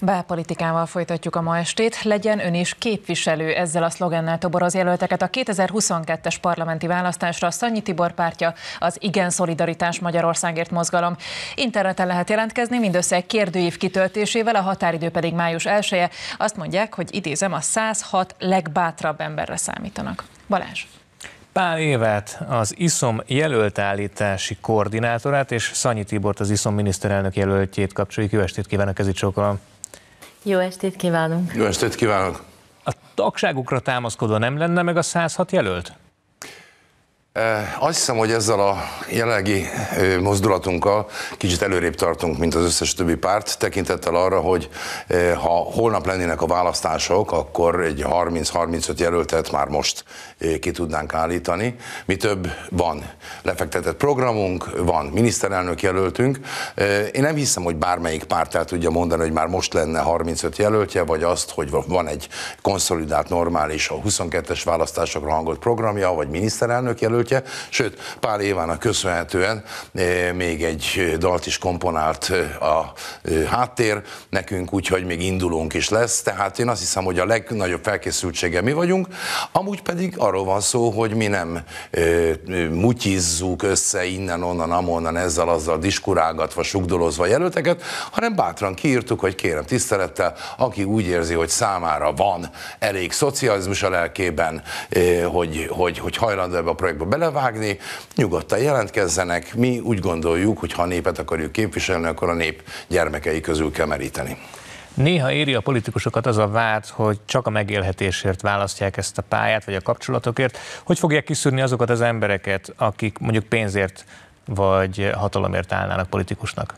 Belpolitikával folytatjuk a ma estét. Legyen ön is képviselő ezzel a szlogennel toboroz jelölteket a 2022-es parlamenti választásra Szanyi Tibor pártja, az Igen Szolidaritás Magyarországért mozgalom. Interneten lehet jelentkezni, mindössze egy kérdőív kitöltésével, a határidő pedig május 1 -e. Azt mondják, hogy idézem, a 106 legbátrabb emberre számítanak. Balázs. Pál Évet, az ISZOM jelöltállítási koordinátorát, és Szanyi Tibort, az ISZOM miniszterelnök jelöltjét kapcsoljuk. Jó estét kívánok, ez itt sokkal. Jó estét kívánunk! Jó estét kívánok! A tagságukra támaszkodva nem lenne meg a 106 jelölt? Azt hiszem, hogy ezzel a jelenlegi mozdulatunkkal kicsit előrébb tartunk, mint az összes többi párt, tekintettel arra, hogy ha holnap lennének a választások, akkor egy 30-35 jelöltet már most ki tudnánk állítani. Mi több van lefektetett programunk, van miniszterelnök jelöltünk. Én nem hiszem, hogy bármelyik párt el tudja mondani, hogy már most lenne 35 jelöltje, vagy azt, hogy van egy konszolidált, normális, a 22-es választásokra hangolt programja, vagy miniszterelnök jelölt jelöltje, sőt, Pál Évának köszönhetően eh, még egy dalt is komponált eh, a eh, háttér. Nekünk, úgyhogy még indulónk is lesz, tehát én azt hiszem, hogy a legnagyobb felkészültsége mi vagyunk, amúgy pedig arról van szó, hogy mi nem mutyizzuk össze innen, onnan, amonnan, ezzel, azzal diskurálgatva, sugdolozva jelölteket, hanem bátran kiírtuk, hogy kérem tisztelettel, aki úgy érzi, hogy számára van elég szocializmus a lelkében, hogy, hogy, hogy hajlandó ebbe a projektbe belevágni, nyugodtan jelentkezzenek. Mi úgy gondoljuk, hogy ha a népet akarjuk képviselni, akkor a nép gyermekei közül kell meríteni. Néha éri a politikusokat az a vád, hogy csak a megélhetésért választják ezt a pályát, vagy a kapcsolatokért. Hogy fogják kiszűrni azokat az embereket, akik mondjuk pénzért vagy hatalomért állnának politikusnak?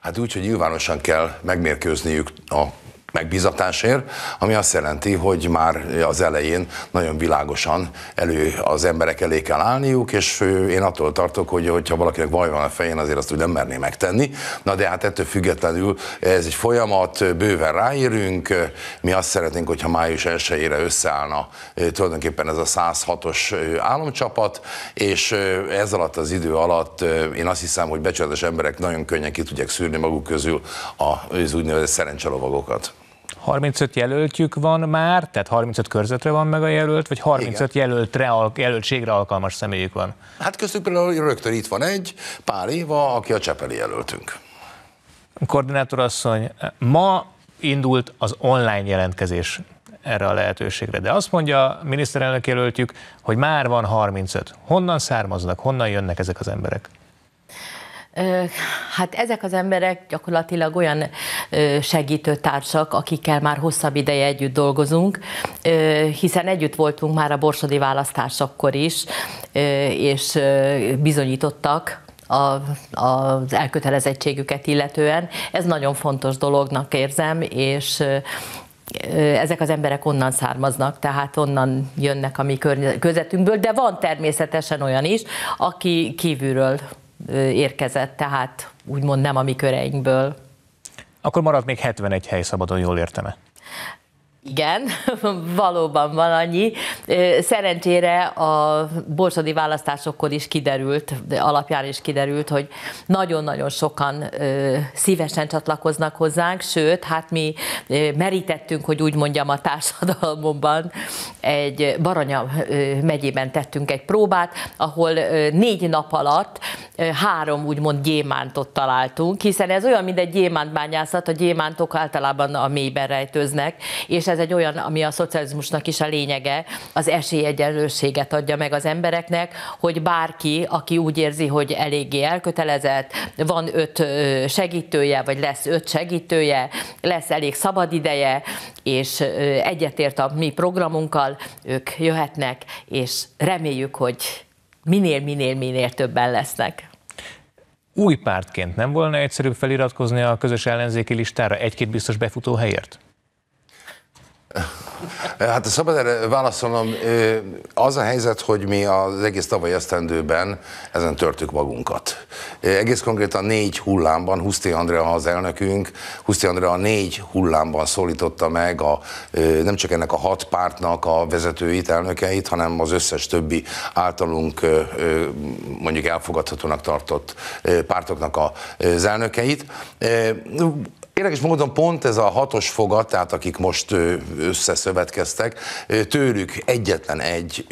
Hát úgy, hogy nyilvánosan kell megmérkőzniük a megbízatásért, ami azt jelenti, hogy már az elején nagyon világosan elő az emberek elé kell állniuk, és én attól tartok, hogy hogyha valakinek baj van a fején, azért azt úgy nem merné megtenni. Na de hát ettől függetlenül ez egy folyamat, bőven ráérünk, mi azt szeretnénk, hogyha május 1 összeállna tulajdonképpen ez a 106-os államcsapat, és ez alatt az idő alatt én azt hiszem, hogy becsületes emberek nagyon könnyen ki tudják szűrni maguk közül az úgynevezett szerencselovagokat. 35 jelöltjük van már, tehát 35 körzetre van meg a jelölt, vagy 35 jelöltre, jelöltségre alkalmas személyük van? Hát köztük például rögtön itt van egy, Pál Éva, aki a Csepeli jelöltünk. Koordinátorasszony, ma indult az online jelentkezés erre a lehetőségre. De azt mondja a miniszterelnök jelöltjük, hogy már van 35. Honnan származnak, honnan jönnek ezek az emberek? Hát ezek az emberek gyakorlatilag olyan segítőtársak, akikkel már hosszabb ideje együtt dolgozunk, hiszen együtt voltunk már a borsodi választásokkor is, és bizonyítottak a, az elkötelezettségüket illetően. Ez nagyon fontos dolognak érzem, és ezek az emberek onnan származnak, tehát onnan jönnek a mi környezetünkből, de van természetesen olyan is, aki kívülről érkezett, tehát úgymond nem a mi köreinkből. Akkor maradt még 71 hely szabadon, jól értem-e? Igen, valóban van annyi. Szerencsére a borsodi választásokkor is kiderült, alapján is kiderült, hogy nagyon-nagyon sokan szívesen csatlakoznak hozzánk, sőt, hát mi merítettünk, hogy úgy mondjam a társadalomban, egy Baranya megyében tettünk egy próbát, ahol négy nap alatt három úgymond gyémántot találtunk, hiszen ez olyan, mint egy gyémántbányászat, a gyémántok általában a mélyben rejtőznek, és ez egy olyan, ami a szocializmusnak is a lényege, az esélyegyenlőséget adja meg az embereknek, hogy bárki, aki úgy érzi, hogy eléggé elkötelezett, van öt segítője, vagy lesz öt segítője, lesz elég szabad ideje, és egyetért a mi programunkkal, ők jöhetnek, és reméljük, hogy minél, minél, minél többen lesznek. Új pártként nem volna egyszerűbb feliratkozni a közös ellenzéki listára egy-két biztos befutó helyért? Hát szabad erre válaszolnom, az a helyzet, hogy mi az egész tavaly esztendőben ezen törtük magunkat. Egész konkrétan négy hullámban, Huszti Andrea az elnökünk, Huszti Andrea négy hullámban szólította meg a, nem csak ennek a hat pártnak a vezetőit, elnökeit, hanem az összes többi általunk mondjuk elfogadhatónak tartott pártoknak az elnökeit Érdekes módon pont ez a hatos fogat, tehát akik most összeszövetkeztek, tőlük egyetlen egy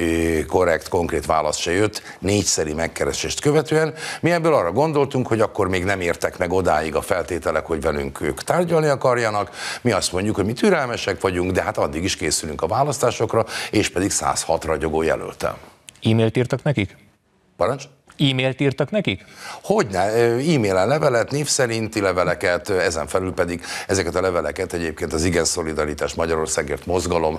korrekt, konkrét válasz se jött, négyszeri megkeresést követően. Mi ebből arra gondoltunk, hogy akkor még nem értek meg odáig a feltételek, hogy velünk ők tárgyalni akarjanak. Mi azt mondjuk, hogy mi türelmesek vagyunk, de hát addig is készülünk a választásokra, és pedig 106 ragyogó jelöltem. E-mailt írtak nekik? Parancs? E-mailt írtak nekik? Hogyne, e-mailen levelet, név szerinti leveleket, ezen felül pedig ezeket a leveleket egyébként az Igen Szolidaritás Magyarországért mozgalom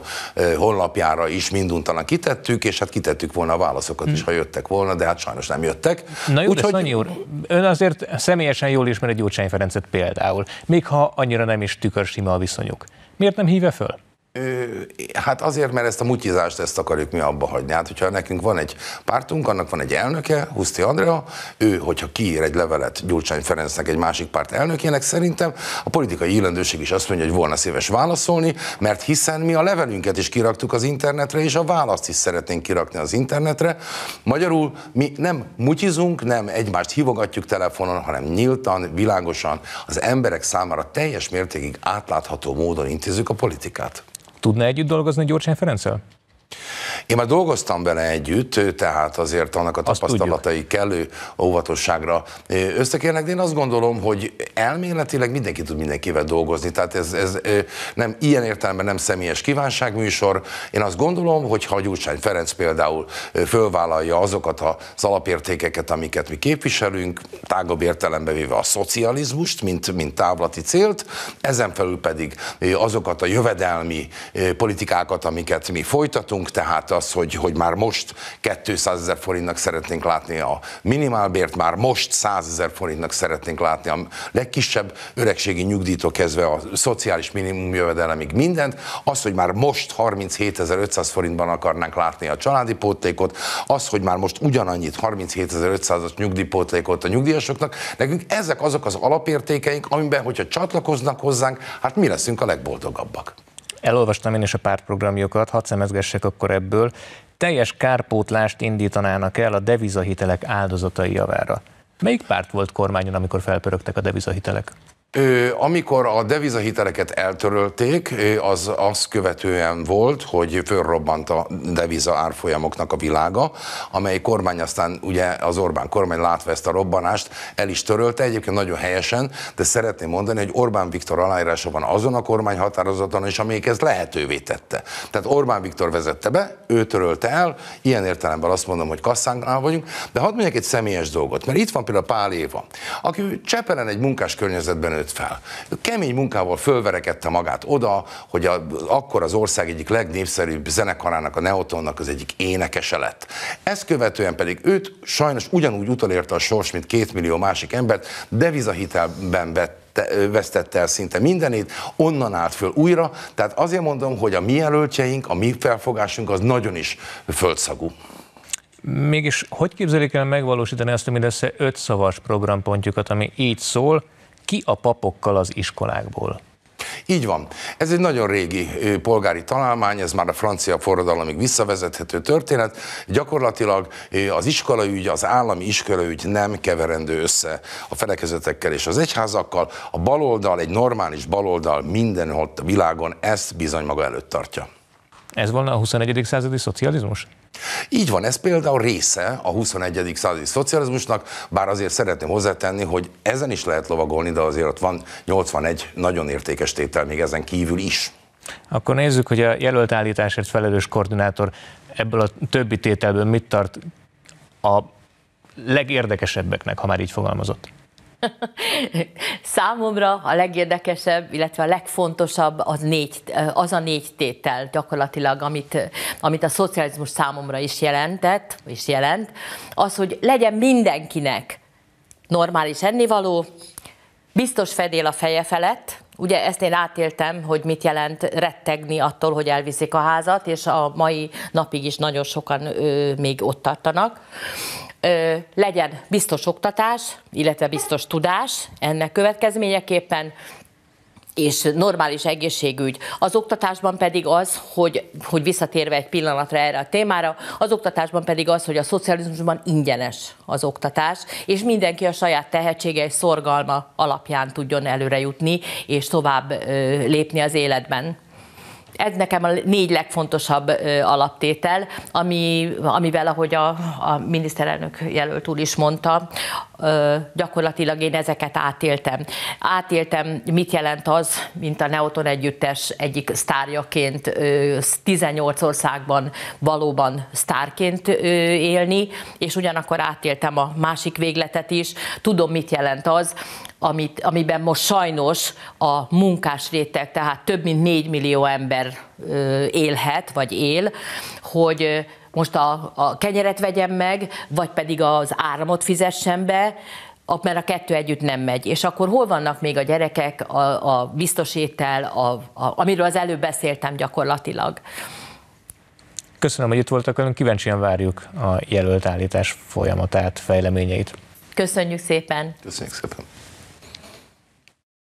honlapjára is minduntalan kitettük, és hát kitettük volna a válaszokat is, ha jöttek volna, de hát sajnos nem jöttek. Na jó, Úgyhogy... Sanyi úr, ön azért személyesen jól ismeri Gyurcsány Ferencet például, még ha annyira nem is tükörsima a viszonyuk. Miért nem hívja föl? Hát azért, mert ezt a mutyizást ezt akarjuk mi abba hagyni. Hát, hogyha nekünk van egy pártunk, annak van egy elnöke, Huszti Andrea, ő, hogyha kiír egy levelet Gyurcsány Ferencnek, egy másik párt elnökének, szerintem a politikai illendőség is azt mondja, hogy volna szíves válaszolni, mert hiszen mi a levelünket is kiraktuk az internetre, és a választ is szeretnénk kirakni az internetre. Magyarul mi nem mutyizunk, nem egymást hívogatjuk telefonon, hanem nyíltan, világosan az emberek számára teljes mértékig átlátható módon intézzük a politikát. Tudna együtt dolgozni Gyurcsány Ferenccel? Én már dolgoztam vele együtt, tehát azért annak a tapasztalatai kellő óvatosságra. Összekérnek, de én azt gondolom, hogy elméletileg mindenki tud mindenkivel dolgozni, tehát ez, ez nem ilyen értelemben nem személyes kívánságműsor. Én azt gondolom, hogy ha Gyurcsány Ferenc például fölvállalja azokat az alapértékeket, amiket mi képviselünk, tágabb értelembe véve a szocializmust, mint, mint távlati célt, ezen felül pedig azokat a jövedelmi politikákat, amiket mi folytatunk, tehát az, hogy, hogy már most 200 ezer forintnak szeretnénk látni a minimálbért, már most 100 ezer forintnak szeretnénk látni a legkisebb öregségi nyugdíjtól kezdve a szociális minimum jövedelemig mindent, az, hogy már most 37.500 forintban akarnánk látni a családi pótlékot, az, hogy már most ugyanannyit 37.500-as nyugdíjpótlékot a nyugdíjasoknak, nekünk ezek azok az alapértékeink, amiben, hogyha csatlakoznak hozzánk, hát mi leszünk a legboldogabbak. Elolvastam én is a pártprogramjukat, hadd szemezgessek akkor ebből. Teljes kárpótlást indítanának el a devizahitelek áldozatai javára. Melyik párt volt kormányon, amikor felpörögtek a devizahitelek? Amikor a devizahiteleket eltörölték, az azt követően volt, hogy fölrobbant a deviza árfolyamoknak a világa, amely kormány aztán ugye az Orbán kormány látva ezt a robbanást el is törölte, egyébként nagyon helyesen, de szeretném mondani, hogy Orbán Viktor aláírása van azon a kormány határozaton is, amelyik ezt lehetővé tette. Tehát Orbán Viktor vezette be, ő törölte el, ilyen értelemben azt mondom, hogy kasszánknál vagyunk, de hadd mondjak egy személyes dolgot, mert itt van például Pál Éva, aki Csepelen egy munkás környezetben nőtt fel. Kemény munkával fölverekedte magát oda, hogy a, akkor az ország egyik legnépszerűbb zenekarának, a Neotonnak az egyik énekese lett. Ezt követően pedig őt sajnos ugyanúgy utolérte a sors, mint két millió másik embert, devizahitelben vett vesztette el szinte mindenét, onnan állt föl újra, tehát azért mondom, hogy a mi jelöltjeink, a mi felfogásunk az nagyon is földszagú. Mégis hogy képzelik el megvalósítani azt a mindössze öt szavas programpontjukat, ami így szól, ki a papokkal az iskolákból? Így van. Ez egy nagyon régi polgári találmány, ez már a francia forradalomig visszavezethető történet. Gyakorlatilag az iskolaügy, az állami iskolaügy nem keverendő össze a felekezetekkel és az egyházakkal. A baloldal, egy normális baloldal mindenhol a világon ezt bizony maga előtt tartja. Ez volna a 21. századi szocializmus? Így van, ez például része a 21. századi szocializmusnak, bár azért szeretném hozzátenni, hogy ezen is lehet lovagolni, de azért ott van 81 nagyon értékes tétel még ezen kívül is. Akkor nézzük, hogy a jelölt állításért felelős koordinátor ebből a többi tételből mit tart a legérdekesebbeknek, ha már így fogalmazott. Számomra a legérdekesebb, illetve a legfontosabb az, négy, az a négy tétel gyakorlatilag, amit, amit a szocializmus számomra is jelentett, és jelent, az, hogy legyen mindenkinek normális ennivaló, biztos fedél a feje felett, Ugye ezt én átéltem, hogy mit jelent rettegni attól, hogy elviszik a házat, és a mai napig is nagyon sokan ö, még ott tartanak legyen biztos oktatás, illetve biztos tudás ennek következményeképpen, és normális egészségügy. Az oktatásban pedig az, hogy, hogy visszatérve egy pillanatra erre a témára, az oktatásban pedig az, hogy a szocializmusban ingyenes az oktatás, és mindenki a saját tehetsége és szorgalma alapján tudjon előre jutni, és tovább lépni az életben. Ez nekem a négy legfontosabb alaptétel, ami, amivel, ahogy a, a miniszterelnök jelölt úr is mondta, gyakorlatilag én ezeket átéltem. Átéltem, mit jelent az, mint a Neoton Együttes egyik sztárjaként 18 országban valóban sztárként élni, és ugyanakkor átéltem a másik végletet is. Tudom, mit jelent az, amit, amiben most sajnos a munkás réteg, tehát több mint 4 millió ember élhet, vagy él, hogy most a, a kenyeret vegyem meg, vagy pedig az áramot fizessem be, mert a kettő együtt nem megy. És akkor hol vannak még a gyerekek, a, a biztos étel, a, a, amiről az előbb beszéltem gyakorlatilag. Köszönöm, hogy itt voltak önök, kíváncsian várjuk a jelölt állítás folyamatát, fejleményeit. Köszönjük szépen! Köszönjük szépen!